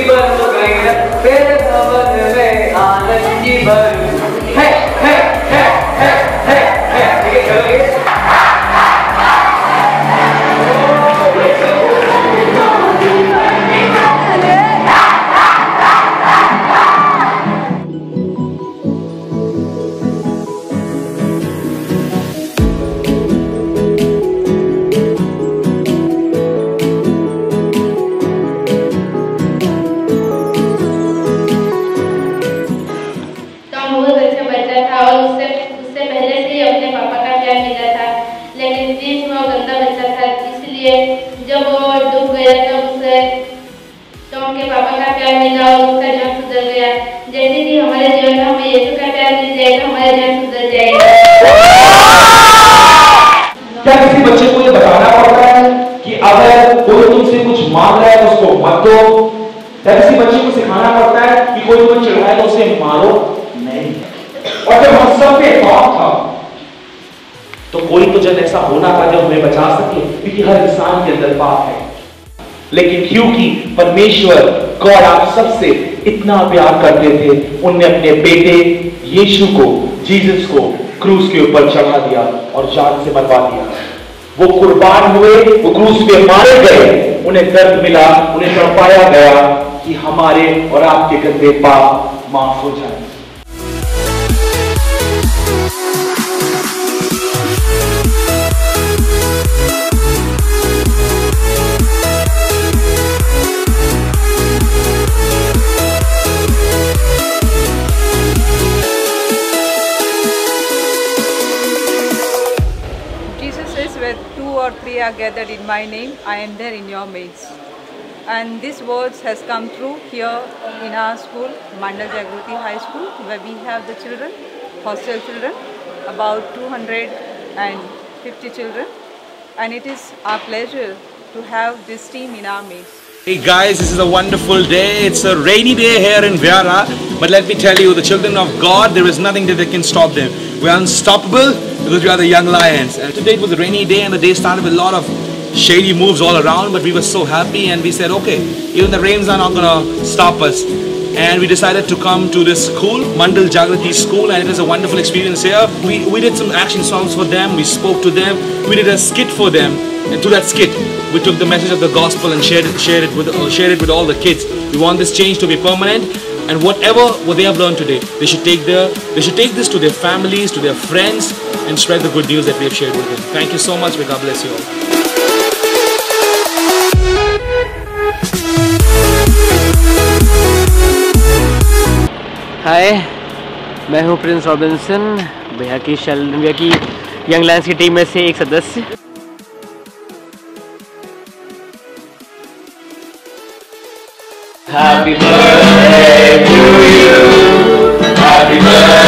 Viva! जब वो गया तब उसे तो उनके पापा का प्यार मिला और उसका जीवन सुधर गया। जैसे कि हमारे जीवन में हमें यीशु का प्यार मिल जाएगा हमारा जीवन सुधर जाएगा। क्या किसी बच्चे को ये बताना पड़ता है कि अगर कोई तुमसे कुछ मांग रहा है तो उसको मत दो? क्या किसी बच्चे को सिखाना पड़ता है कि कोई तुम्हें तो उसे मारो? नहीं। और जब हम सब पे था तो कोई तो जब ऐसा होना था जो हमें बचा सके, क्योंकि हर इंसान के अंदर पाप है। लेकिन क्योंकि परमेश्वर गॉड आप सबसे इतना प्यार करते थे, उनने अपने बेटे यीशु को, जीसस को क्रूस के ऊपर चढ़ा दिया और जान से मरवा दिया। वो कुर्बान हुए, वो क्रूस पे मारे गए, उन्हें दर्द मिला, उन्हें तड़पाया गया कि हमारे और आपके गंदे पाप माफ़ हो जाए। Are gathered in my name, I am there in your midst. And this words has come true here in our school, Mandal Jagruti High School, where we have the children, hostel children, about 250 children. And it is our pleasure to have this team in our midst. Hey guys, this is a wonderful day. It's a rainy day here in Vyara. But let me tell you, the children of God, there is nothing that they can stop them. We are unstoppable because we are the young lions. And today it was a rainy day and the day started with a lot of shady moves all around. But we were so happy and we said, okay, even the rains are not going to stop us. And we decided to come to this school, Mandal Jagruti School, and it was a wonderful experience here. We, we did some action songs for them, we spoke to them, we did a skit for them, and to that skit, we took the message of the gospel and shared it, shared it with, uh, shared it with all the kids. We want this change to be permanent, and whatever what they have learned today, they should take their, they should take this to their families, to their friends, and spread the good news that we have shared with them. Thank you so much. May God bless you all. हाय मैं हूँ Prince Robinson भैया की शल भैया की young lions की team में से एक सदस्य Happy birthday